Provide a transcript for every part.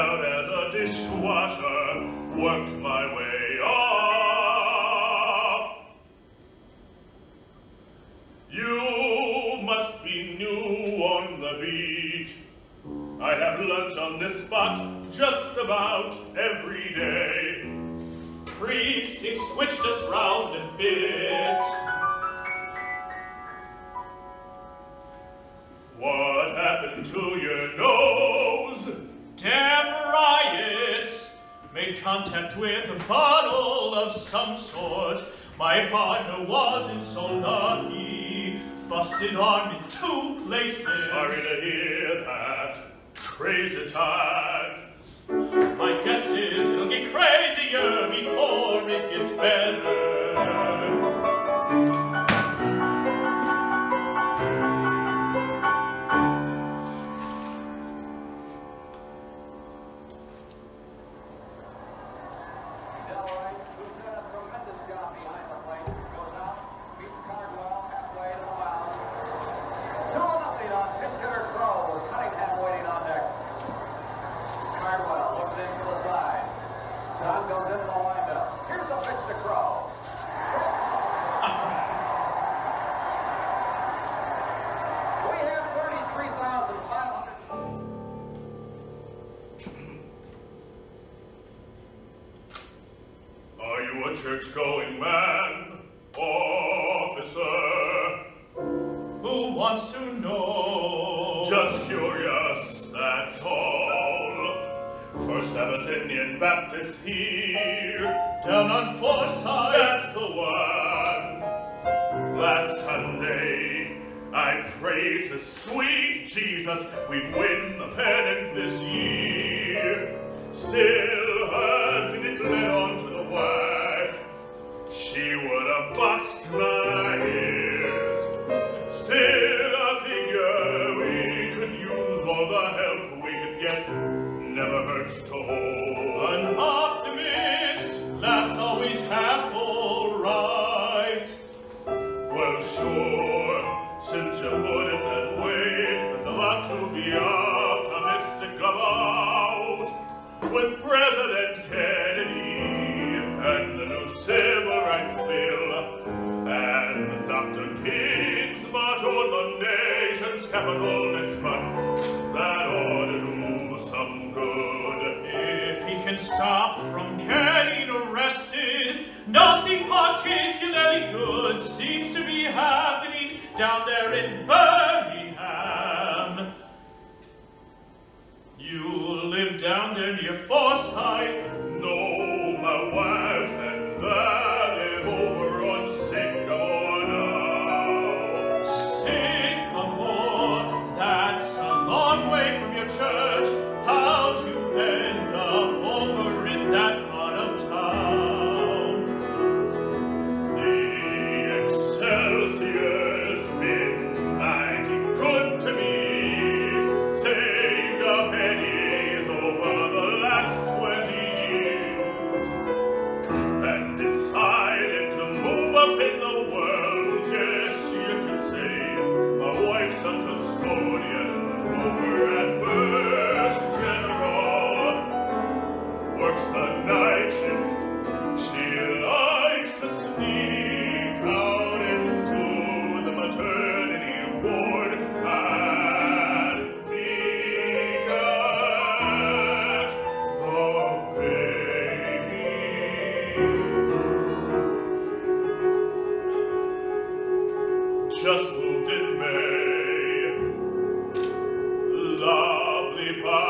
out as a dishwasher, worked my way up. You must be new on the beat. I have lunch on this spot just about every day. Precincts switched us round and bid. with a bottle of some sort. My partner wasn't so lucky, busted on in two places. Sorry to hear that. Crazy times. My guess is it'll get crazier before it gets better. church-going man, officer. Who wants to know? Just curious, that's all. First Abyssinian Baptist here. Down on Forsyth. That's the one. Last Sunday, I prayed to sweet Jesus we from getting arrested. Nothing particularly good seems to be happening down there in Birmingham. You live down there near Forsyth? No, my wife. Philippa.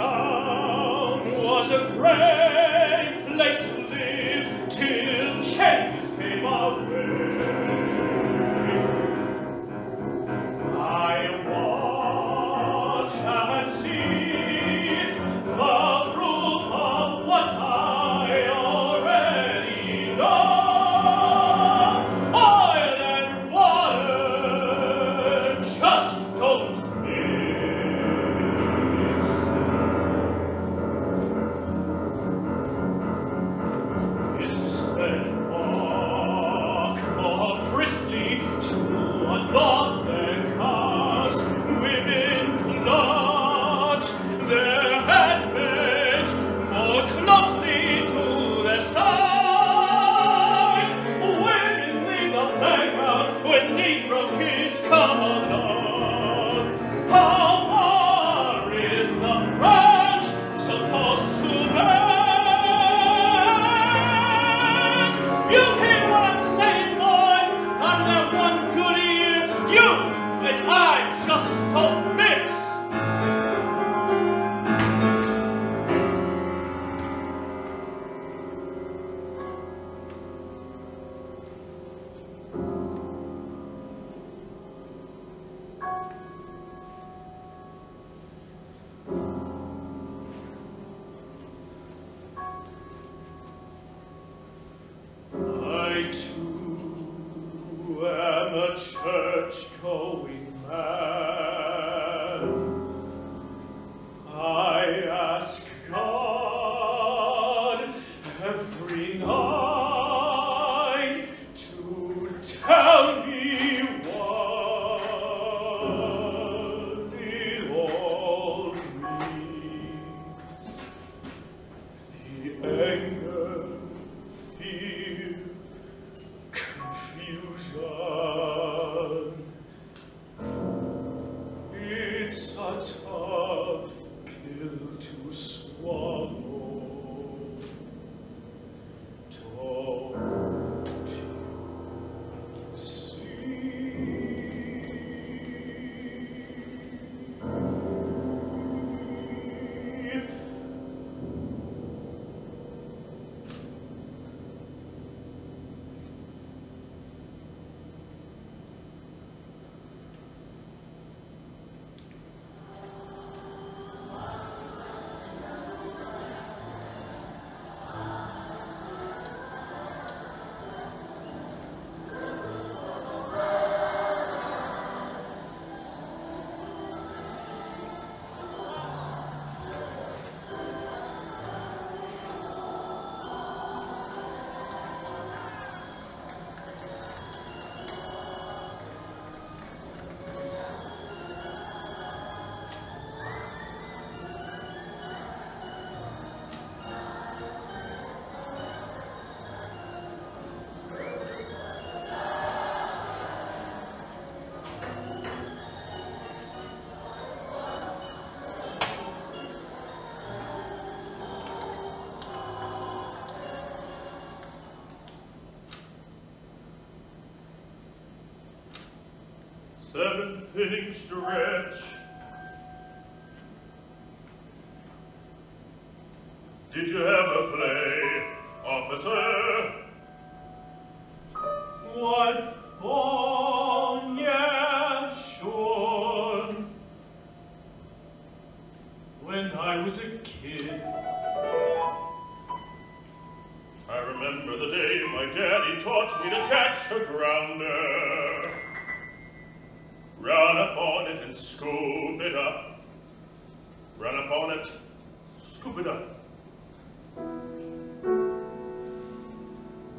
town was a great place to live till changes came out. Seven penny stretch. Did you have a play, officer? What? Oh, yeah, sure. When I was a kid. I remember the day my daddy taught me to catch a grounder. And scoop it up. Run upon it, scoop it up.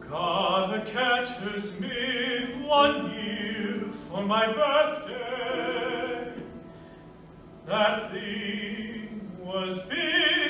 God a catcher's mitt one year for my birthday. That thing was bigger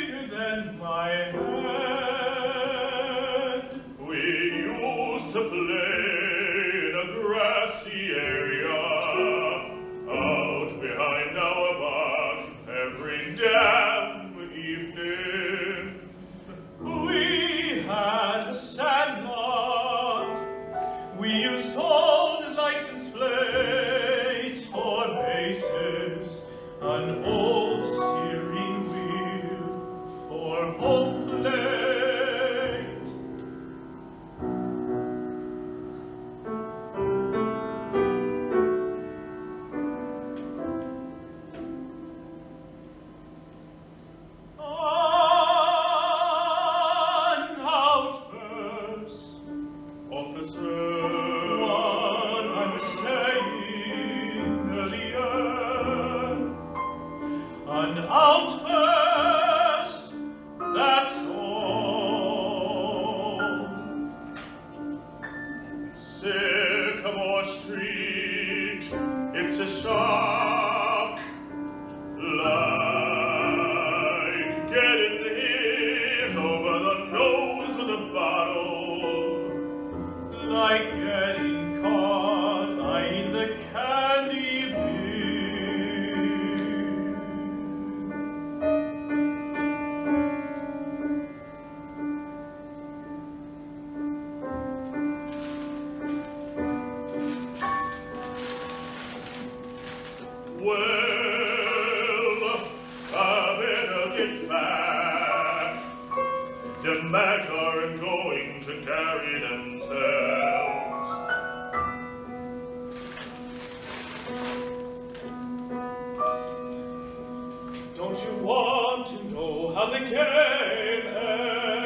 want to know how the game ends.